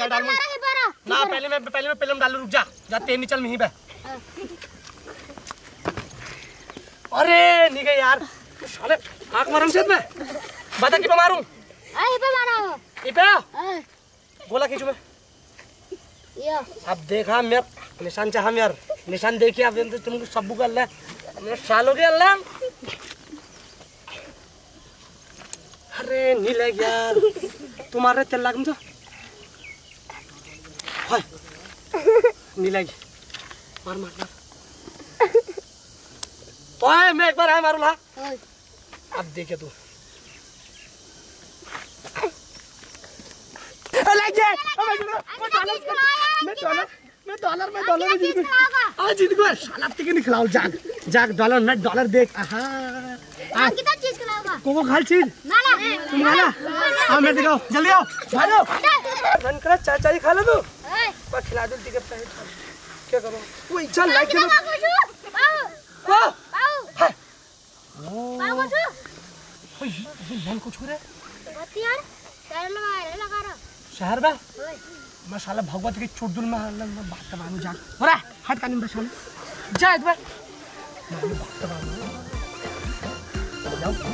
जा डाल मारा है ना पहले मैं पहले मैं पहले डालू रुक जा। जा तेल निचल में ही बे अरे नहीं गए यार। साले आँख मारम से मैं? बता कि मारूं? आ ये पे मारा हो इपे आ, बोला खींचू मैं। यो। अब देखा मैं निशान चाह यार। निशान देखिए तो तुमको सबू कर ले मैं सालों के अल्लाह। अरे नहीं लग यार। तुम्हारे तेल लागम तो हाय मार मार मार ओए मैं एक बार आया मारूँगा ओए अब देखे तू लग गया मैं डॉलर मैं डॉलर मैं डॉलर में जीत गया आज जीत गया साला टिके नहीं खिलाओ जाग जाग डॉलर मैं डॉलर देख आहा आ कितना चीज़ खिलाओगा खाल चीज़ ना ना तुम ना हाँ मैं दिखाओ जल्दी आओ भागो मन करा चाचा जी खा लो तू मैं खिला दो टिके पैसे क्या करो? वो चल लाइक करो बाबू बाबू बाबू ये मन कुछ हो रहा है? बत्ती यार तेरे में मारे लगा रहा शहर में? मैं साला भगवत के चुड़दुल में हाल में बात करवाने जा। हो रहा हट कानी बस साला जा एक बार। मैं बात करवाने जाओ क्या